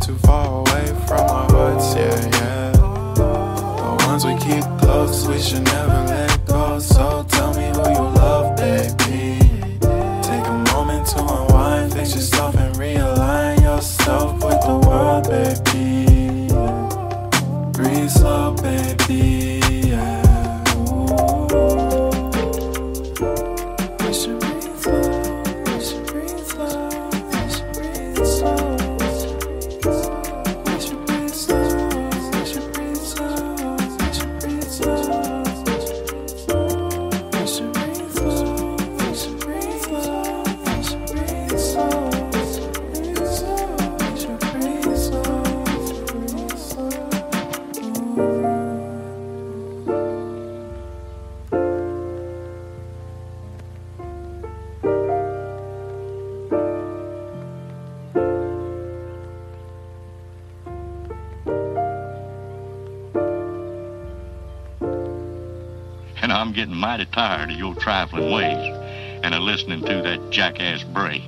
Too far away from our hearts, yeah, yeah. The ones we keep close, we should never let go. So tell me who you love, baby. Take a moment to unwind, fix yourself and realign yourself with the world, baby. Breathe slow, baby. I'm getting mighty tired of your trifling ways and of listening to that jackass Bray.